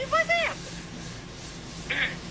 Que fazer é?